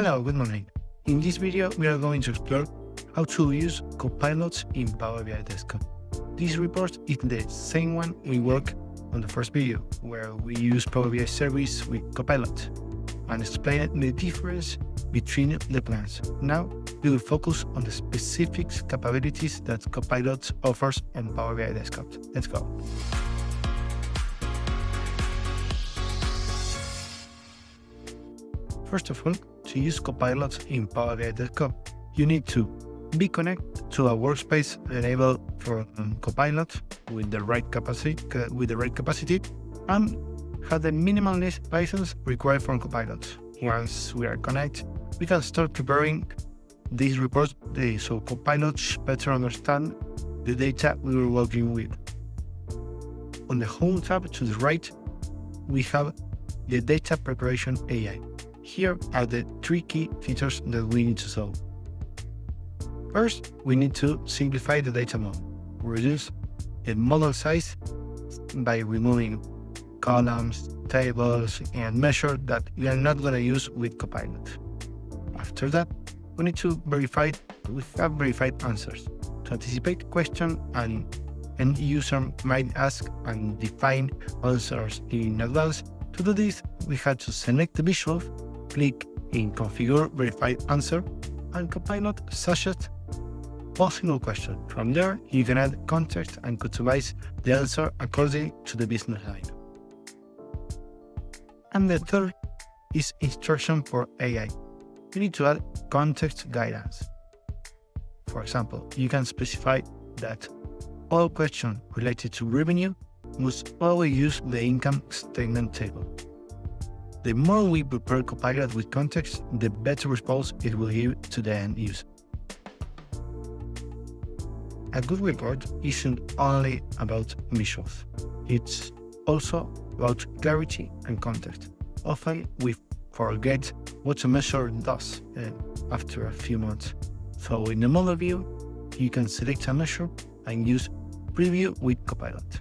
Hello, good morning. In this video, we are going to explore how to use Copilot in Power BI Desktop. This report is the same one we worked on the first video, where we use Power BI service with Copilot and explain the difference between the plans. Now, we will focus on the specific capabilities that Copilot offers in Power BI Desktop. Let's go. First of all, to use Copilot in Power BI Desktop, you need to be connected to a workspace enabled for um, Copilot with the right capacity, with the right capacity, and have the minimal license required for Copilot. Once we are connected, we can start preparing these reports so Copilot better understand the data we were working with. On the Home tab to the right, we have the Data Preparation AI. Here are the three key features that we need to solve. First, we need to simplify the data model, reduce the model size by removing columns, tables, and measures that we are not going to use with Copilot. After that, we need to verify we have verified answers to anticipate question and end user might ask and define answers in advance. To do this, we had to select the visual, click in Configure Verified Answer, and Copilot suggests possible question. From there, you can add context and customize the answer according to the business line. And the third is instruction for AI. You need to add context guidance. For example, you can specify that all questions related to revenue must always use the income statement table. The more we prepare Copilot with context, the better response it will give to the end user. A good report isn't only about visuals. It's also about clarity and context. Often we forget what a measure does uh, after a few months. So in the model view, you can select a measure and use preview with Copilot.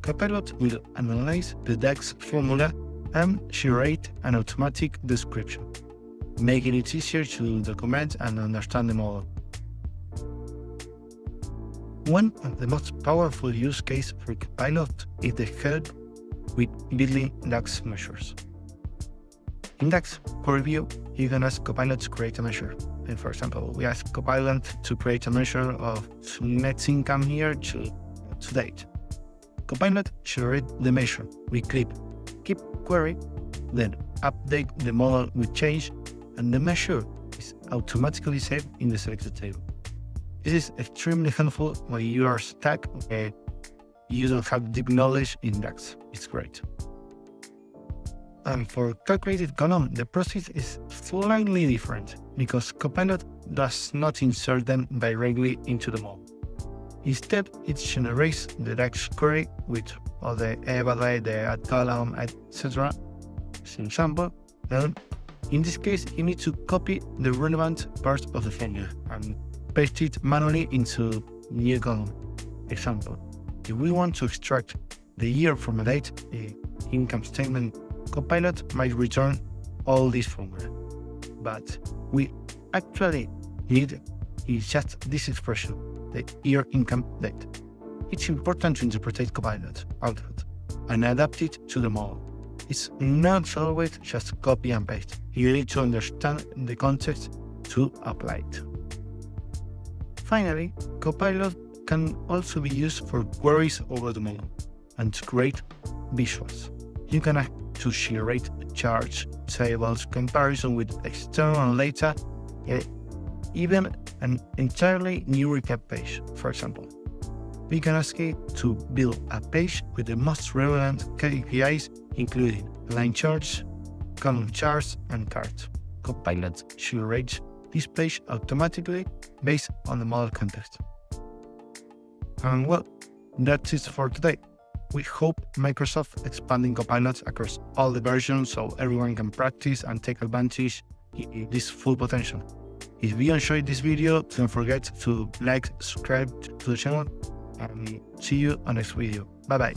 Copilot will analyze the DAX formula and generate an automatic description, making it easier to document and understand the model. One of the most powerful use cases for Copilot is the help with building DAX measures. In DAX review, you can ask Copilot to create a measure. And for example, we ask Copilot to create a measure of net income here to, to date. Copilot should read the measure. We click keep query, then update the model with change, and the measure is automatically saved in the selected table. This is extremely helpful when you are stuck and you don't have deep knowledge in DAX. It's great. And for calculated column, the process is slightly different because Copilot does not insert them directly into the model. Instead, it generates the DAX query with all the evaluate, the column, etc. As an example, then in this case, you need to copy the relevant part of the formula and paste it manually into new column. Example, if we want to extract the year from a date, the income statement Copilot might return all this formula. But we actually need is just this expression, the year income date. It's important to interpret Copilot output and adapt it to the model. It's not always just copy and paste. You need to understand the context to apply it. Finally, Copilot can also be used for queries over the model and to create visuals. You can act to generate charts, tables, comparison with external data, even an entirely new recap page, for example. We can ask it to build a page with the most relevant KPIs, including line charts, column charts, and cards. Copilot generates this page automatically based on the model context. And well, that's it for today. We hope Microsoft expanding Copilot across all the versions so everyone can practice and take advantage of this full potential. If you enjoyed this video, don't forget to like, subscribe to the channel, and see you on next video. Bye bye.